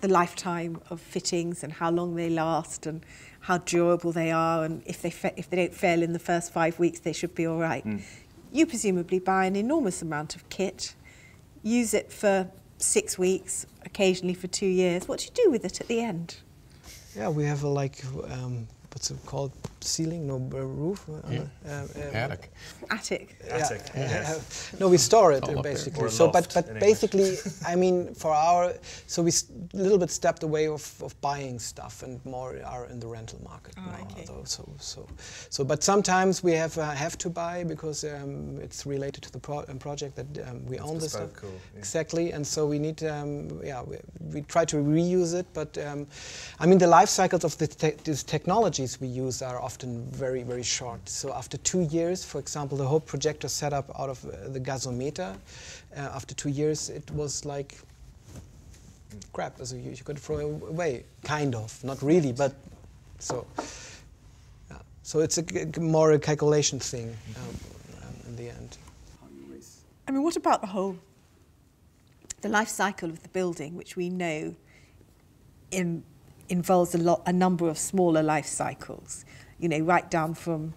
the lifetime of fittings and how long they last and how durable they are, and if they fa- if they don't fail in the first five weeks, they should be all right. You presumably buy an enormous amount of kit, use it for six weeks, occasionally for two years. What do you do with it at the end? Yeah, we have a like, um, what's it called? Ceiling? No, uh, roof? Uh, Yeah. uh, uh, Attic. Attic. Attic, Yeah. yes. no, we store it All up there. basically. So, but but in basically, I mean, for our, so we a little bit stepped away of, of buying stuff and more are in the rental market Ah, now. okay. though. So so so, but sometimes we have uh, have to buy because um, it's related to the pro- um, project that um, we own the stuff. bespoke or- yeah. Exactly, and so we need, um, yeah, we, we try to reuse it, but um, I mean, the life cycles of the te- these technologies we use are often very, very short. So after two years, for example, the whole projector setup out of uh, the gasometer, uh, after two years, it was like crap, so you, you could throw it away, kind of, not really, but so. Yeah. So it's a, g- g- more a calculation thing um, um, in the end. I mean, what about the whole the life cycle of the building, which we know in, involves a lot, a number of smaller life cycles. You know, right down from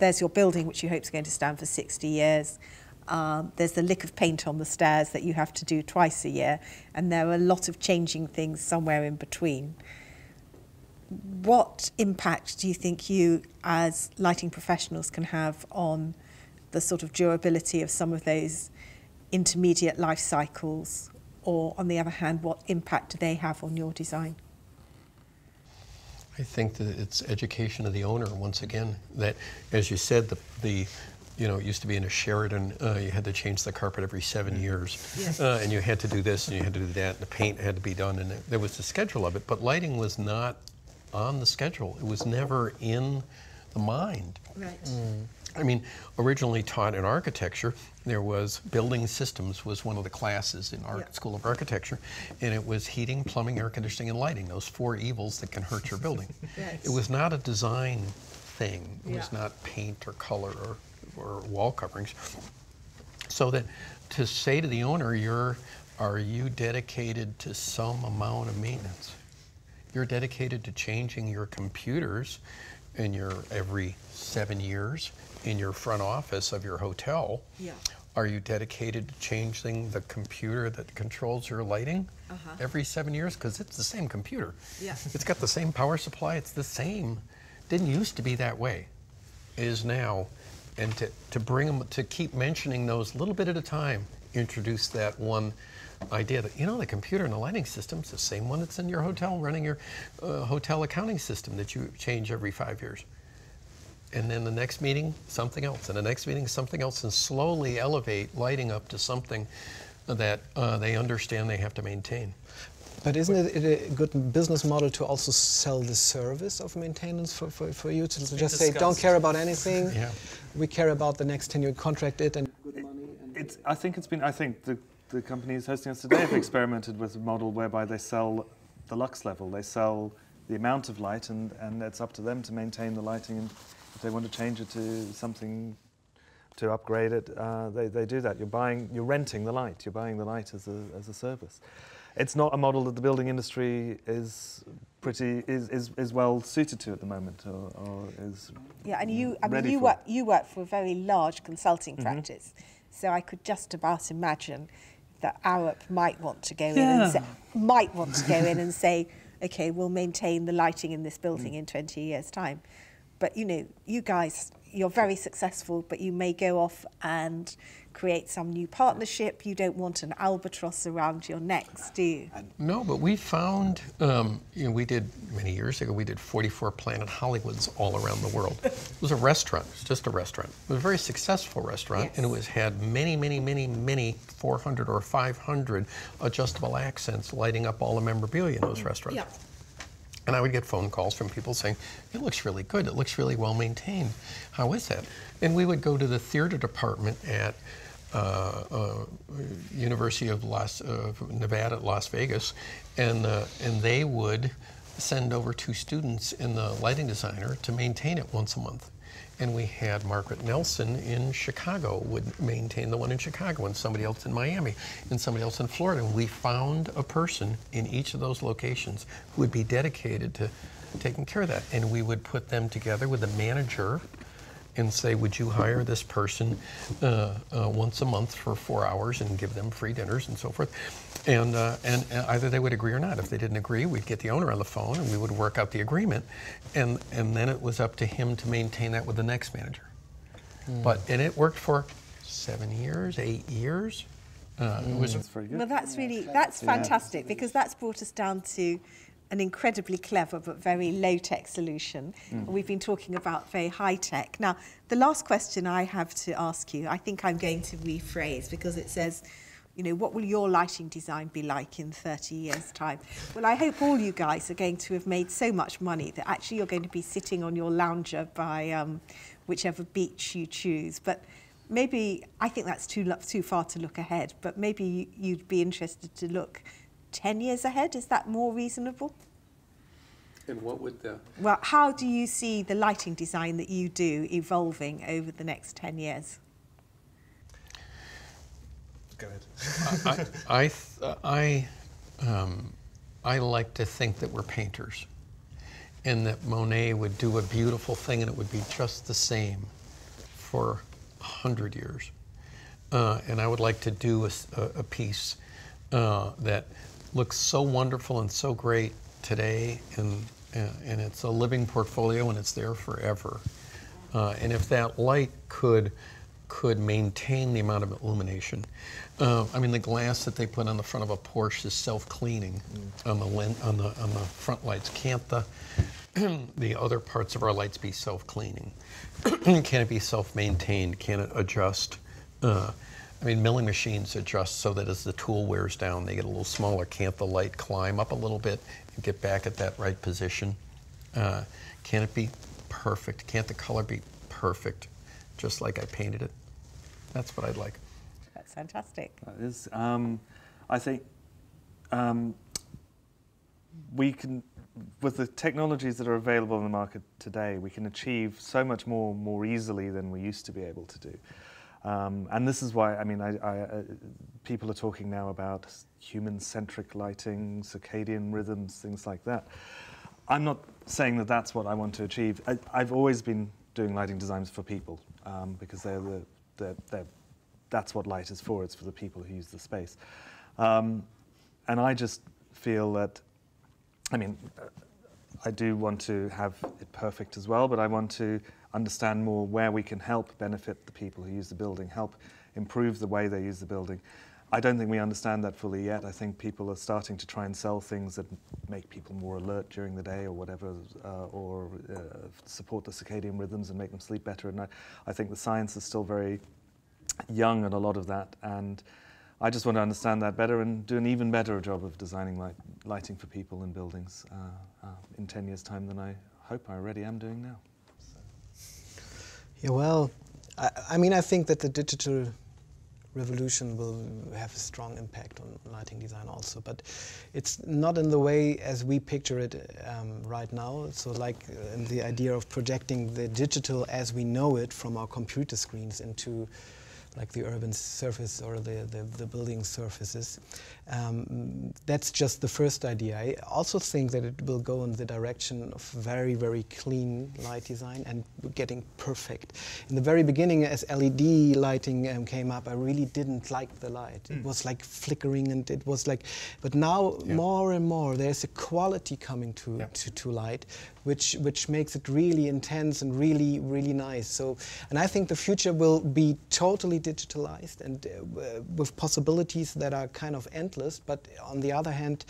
there's your building, which you hope is going to stand for 60 years. Um, there's the lick of paint on the stairs that you have to do twice a year, and there are a lot of changing things somewhere in between. What impact do you think you, as lighting professionals, can have on the sort of durability of some of those intermediate life cycles? Or, on the other hand, what impact do they have on your design? I think that it's education of the owner once again. That, as you said, the, the you know, it used to be in a Sheraton, uh, you had to change the carpet every seven years, Yes. uh, and you had to do this and you had to do that, and the paint had to be done, and there- there was the schedule of it. But lighting was not on the schedule. It was never in the mind. Right. I mean, originally taught in architecture, there was building systems was one of the classes in our Yeah. School of Architecture, and it was heating, plumbing, air conditioning, and lighting. Those four evils that can hurt your building. Right. It was not a design thing. It was not paint or color or, or wall coverings. So that to say to the owner, you're, are you dedicated to some amount of maintenance? You're dedicated to changing your computers in your every seven years in your front office of your hotel. Yeah. Are you dedicated to changing the computer that controls your lighting Uh-huh. every seven years? Because it's the same computer. Yeah. It's got the same power supply. It's the same. Didn't used to be that way. It is now. And to, to bring them, to keep mentioning those a little bit at a time, introduce that one idea that, you know, the computer and the lighting system is the same one that's in your hotel, running your uh, hotel accounting system that you change every five years. And then the next meeting, something else, and the next meeting, something else, and slowly elevate lighting up to something that uh, they understand they have to maintain. But isn't it a good business model to also sell the service of maintenance for, for, for you to just say, don't care about anything, Yeah. we care about the next 10 year contract it and It's, I think it's been. I think the, the companies hosting us today have experimented with a model whereby they sell the lux level. They sell the amount of light, and, and it's up to them to maintain the lighting. And if they want to change it to something, to upgrade it, uh, they, they do that. You're buying, you're renting the light. You're buying the light as a, as a service. It's not a model that the building industry is pretty is, is, is well suited to at the moment, or, or is Yeah, and you, I mean, you work, you work for a very large consulting Mm-hmm. practice, so I could just about imagine that Arup might want to go in and say, might want to go in and say, okay, we'll maintain the lighting in this Mm. building in 20 years' time. But you know, you guys, you're very successful, but you may go off and create some new partnership. You don't want an albatross around your necks, do you? No, but we found, um, you know, we did many years ago, we did 44 Planet Hollywoods all around the world. It was a restaurant, it was just a restaurant. It was a very successful restaurant, and it Yes. was had many, many, many, many 400 or 500 adjustable accents lighting up all the memorabilia in those restaurants. Yeah. And I would get phone calls from people saying, it looks really good, it looks really well maintained. How is that? And we would go to the theater department at uh, uh, University of Las, uh, Nevada at Las Vegas, and, uh, and they would send over two students and the lighting designer to maintain it once a month. And we had Margaret Nelson in Chicago would maintain the one in Chicago, and somebody else in Miami, and somebody else in Florida. And we found a person in each of those locations who would be dedicated to taking care of that. And we would put them together with a manager and say, would you hire this person uh, uh, once a month for four hours and give them free dinners and so forth? And, uh, and, and either they would agree or not. If they didn't agree, we'd get the owner on the phone and we would work out the agreement. And, and then it was up to him to maintain that with the next manager. But, and it worked for seven years, eight years. Uh, It was that's very good. Well, that's really that's fantastic because that's brought us down to an incredibly clever but very low tech solution. We've been talking about very high tech. Now, the last question I have to ask you, I think I'm going to rephrase because it says, you know, what will your lighting design be like in 30 years' time? Well, I hope all you guys are going to have made so much money that actually you're going to be sitting on your lounger by um, whichever beach you choose. But maybe I think that's too too far to look ahead. But maybe you'd be interested to look ten years ahead. Is that more reasonable? And what would the Well, how do you see the lighting design that you do evolving over the next ten years? Go ahead. I, I, th- I, um, I like to think that we're painters and that Monet would do a beautiful thing and it would be just the same for a hundred years. Uh, and I would like to do a piece uh, that looks so wonderful and so great today, and, and it's a living portfolio and it's there forever. Uh, and if that light could could maintain the amount of illumination, uh, I mean, the glass that they put on the front of a Porsche is self-cleaning on the on the on the front lights. Can't the the other parts of our lights be self-cleaning? Can it be self-maintained? Can it adjust? Uh, I mean, milling machines adjust so that as the tool wears down, they get a little smaller. Can't the light climb up a little bit and get back at that right position? Uh, can it be perfect? Can't the color be perfect, just like I painted it? That's what I'd like. That's fantastic. That is. Um, I think um, we can, with the technologies that are available in the market today, we can achieve so much more more easily than we used to be able to do. Um, and this is why, I mean, I, I, uh, people are talking now about human-centric lighting, circadian rhythms, things like that. I'm not saying that that's what I want to achieve. I, I've always been doing lighting designs for people um, because they're the, they're, they're, that's what light is for. It's for the people who use the space. Um, and I just feel that, I mean, I do want to have it perfect as well, but I want to understand more where we can help benefit the people who use the building, help improve the way they use the building. I don't think we understand that fully yet. I think people are starting to try and sell things that make people more alert during the day or whatever, uh, or uh, support the circadian rhythms and make them sleep better at night. I think the science is still very young at a lot of that, and I just want to understand that better and do an even better job of designing light, lighting for people in buildings uh, uh in 10 years' time than I hope I already am doing now. Yeah, well, I, I mean, I think that the digital revolution will have a strong impact on lighting design also, but it's not in the way as we picture it um, right now. So like uh, the idea of projecting the digital as we know it from our computer screens into like the urban surface or the, the, the building surfaces. Um, that's just the first idea. I also think that it will go in the direction of very, very clean light design and getting perfect. In the very beginning, as LED lighting um, came up, I really didn't like the light. Mm. It hmm. was like flickering and it was like, but now yeah. more and more, there's a quality coming to, yeah. to, to light, which, which makes it really intense and really, really nice. So, and I think the future will be totally digitalized and uh, with possibilities that are kind of endless. But on the other hand,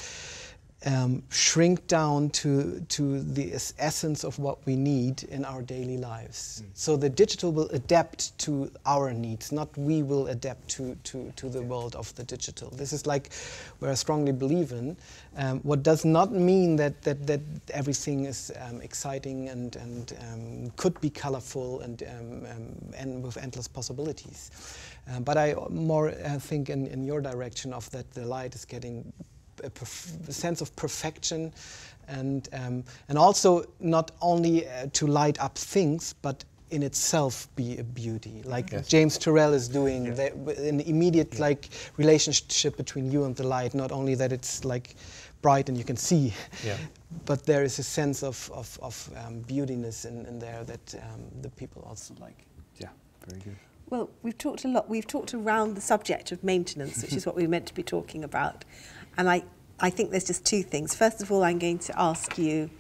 um, shrink down to, to the essence of what we need in our daily lives. Mm. So the digital will adapt to our needs, not we will adapt to, to, to the world of the digital. This is like where I strongly believe in. Um, what does not mean that, that, that everything is um, exciting and, and um, could be colorful and, um, um, and with endless possibilities. Uh, but I more uh, think in, in your direction of that the light is getting sense of perfection and, um, and also not only uh, to light up things, but in itself be a beauty, like yes. James Turrell is doing, yeah. the, an immediate yeah. like relationship between you and the light. Not only that it's like bright and you can see, yeah. but there is a sense of, of, of um, beautiness in, in, there that um, the people also like. Yeah, very good. Well, we've talked a lot. We've talked around the subject of maintenance, which is what we are meant to be talking about. And I, I think there's just two things. First of all, I'm going to ask you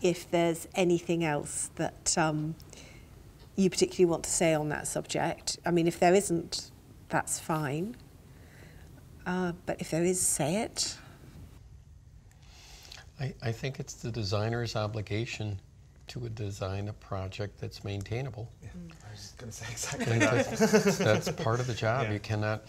if there's anything else that um, you particularly want to say on that subject. I mean, if there isn't, that's fine. Uh, but if there is, say it. I, I think it's the designer's obligation to design a project that's maintainable. Yeah, I was going to say exactly that. That's, part of the job. Yeah. You cannot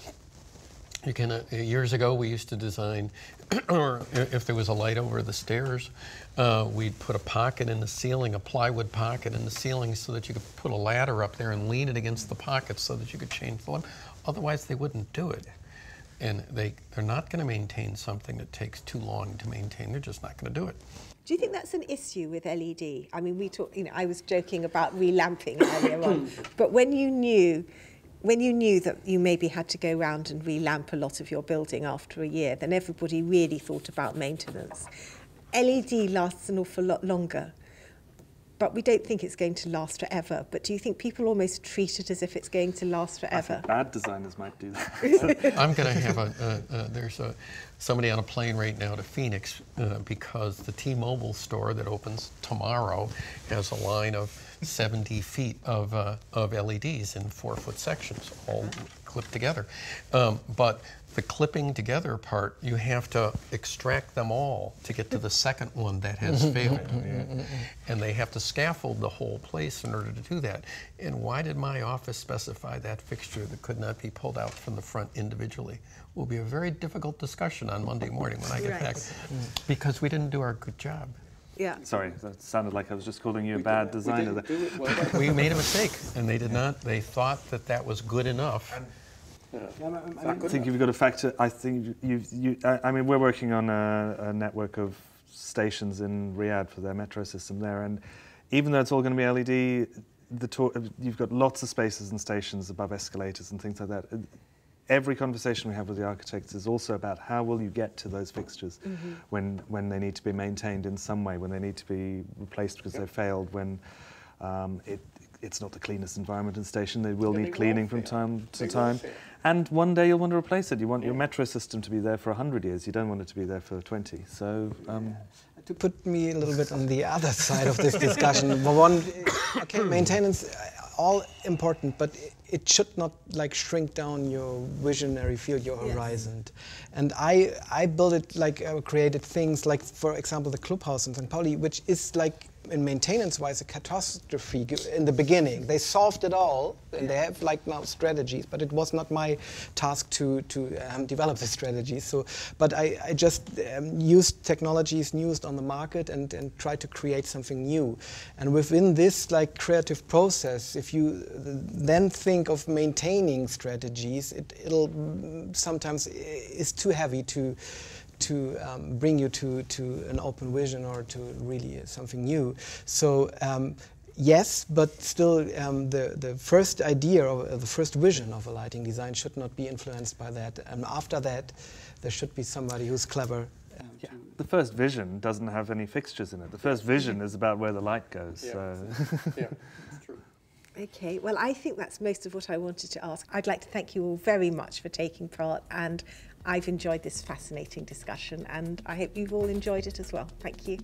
you can, uh, years ago, we used to design, or if there was a light over the stairs, uh, we'd put a pocket in the ceiling, a plywood pocket in the ceiling, so that you could put a ladder up there and lean it against the pocket so that you could change the light. Otherwise, they wouldn't do it. And they, they're not going to maintain something that takes too long to maintain. They're just not going to do it. Do you think that's an issue with LED? I mean, we talk, you know, I was joking about relamping earlier on, but when you knew when you knew that you maybe had to go round and relamp a lot of your building after a year, then everybody really thought about maintenance. LED lasts an awful lot longer, but we don't think it's going to last forever. But do you think people almost treat it as if it's going to last forever? bad designers might do that. I'm going to have a, uh, uh, there's a, somebody on a plane right now to Phoenix uh, because the T-Mobile store that opens tomorrow has a line of 70 feet of, uh, of LEDs in four foot sections, all mm-hmm. clipped together. Um, but the clipping together part, you have to extract them all to get to the second one that has mm-hmm. failed. Mm-hmm. And they have to scaffold the whole place in order to do that. And why did my office specify that fixture that could not be pulled out from the front individually? Will be a very difficult discussion on Monday morning when I get right. back mm. because we didn't do our good job. Yeah. Sorry, that sounded like I was just calling you a bad designer. there. We made a mistake, and they did not, they thought that that was good enough. I think you've got to factor. I think you. you I, I mean, we're working on a, a network of stations in Riyadh for their metro system there, and even though it's all going to be LED, the to- you've got lots of spaces and stations above escalators and things like that. Every conversation we have with the architects is also about how will you get to those fixtures when when they need to be maintained in some way, when they need to be replaced because they've failed, when um, it, it's not the cleanest environment in the station. They will Yeah, need will cleaning from fail. time to They time. And one day you'll want to replace it. You want your metro system to be there for 100 years. You don't want it to be there for 20. So, um, To put me a little bit on the other side of this discussion, one, okay, maintenance, uh, all important, but it, should not like shrink down your visionary field, your Yes. horizon. And I, I built it like uh, created things like, for example, the Klubhaus in St. Pauli, which is like in maintenance-wise a catastrophe in the beginning. They solved it all, and they have like now strategies. But it was not my task to to um, develop the strategies. So, but I, I just um, used technologies used on the market and and tried to create something new. And within this like creative process, if you then think of maintaining strategies, it, it'll mm, sometimes is too heavy to to um, bring you to, to an open vision or to really something new. So um, yes, but still um, the, the first idea or uh, the first vision of a lighting design should not be influenced by that. And after that, there should be somebody who's clever. um, yeah, the first vision doesn't have any fixtures in it. The first vision is about where the light goes. Yeah. So. Yeah, true. Okay, well, I think that's most of what I wanted to ask. I'd like to thank you all very much for taking part, and I've enjoyed this fascinating discussion, and I hope you've all enjoyed it as well. Thank you.